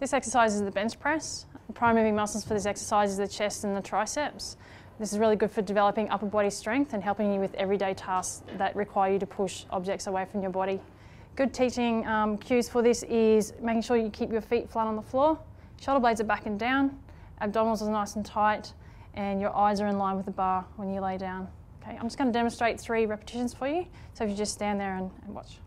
This exercise is the bench press. The prime moving muscles for this exercise is the chest and the triceps. This is really good for developing upper body strength and helping you with everyday tasks that require you to push objects away from your body. Good teaching um, cues for this is making sure you keep your feet flat on the floor, shoulder blades are back and down, abdominals are nice and tight, and your eyes are in line with the bar when you lay down. Okay, I'm just going to demonstrate three repetitions for you. So if you just stand there and, and watch.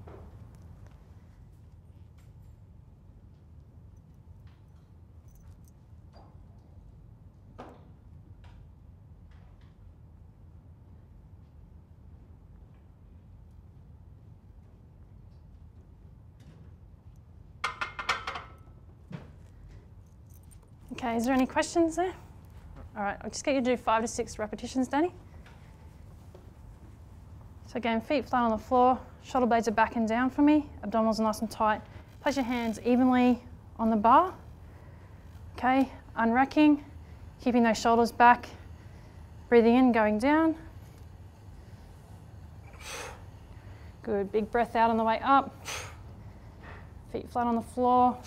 Okay, is there any questions there? All right, I'll just get you to do five to six repetitions, Danny. So again, feet flat on the floor, shoulder blades are back and down for me, abdominals are nice and tight. Place your hands evenly on the bar. Okay, unracking, keeping those shoulders back, breathing in, going down. Good, big breath out on the way up. Feet flat on the floor.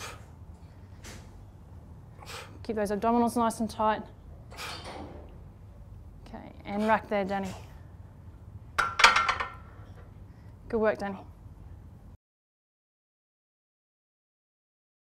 Keep those abdominals nice and tight. Okay, and rack there, Danny. Good work, Danny.